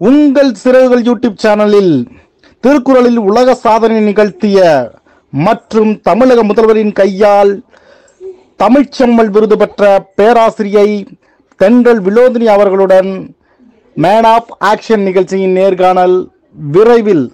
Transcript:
உங்கள் சிறகுகள் யூடியூப் சேனலில் திருக்குறளில் உலக சாதனை நிகழ்த்திய மற்றும் தமிழக முதல்வரின் கையால் தமிழ்ச்செம்மல் விருது பெற்ற பேராசிரியை தென்றல் விலோதினி அவர்களுடன் மேன் ஆஃப் ஆக்ஷன் நிகழ்ச்சியின் நேர்காணல் விரைவில்